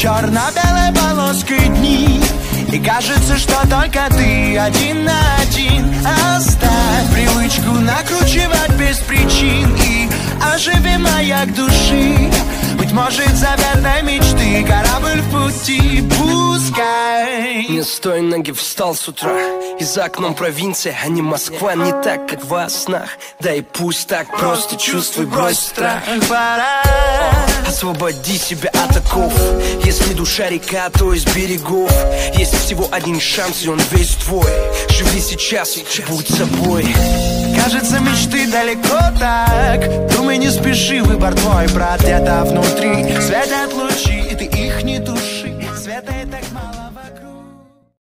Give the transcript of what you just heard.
Черно-белой полоской дни И кажется, что только ты один на один Оставь оживи маяк души. Быть может, заветной мечты. Корабль в пути, пускай. Не с той ноги встал с утра. И за окном провинция, а не Москва. Не так, как во снах. Да и пусть так, просто чувствуй, брось страх. Пора. Освободи себя от оков. Если душа река, то из берегов. Есть всего один шанс, и он весь твой. Живи сейчас, будь собой. Кажется, мечты далеко так не спеши, выбор твой, брат, где-то внутри. Светят лучи, и ты их не туши. Света и так мало вокруг.